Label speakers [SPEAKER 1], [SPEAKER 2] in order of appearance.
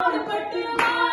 [SPEAKER 1] But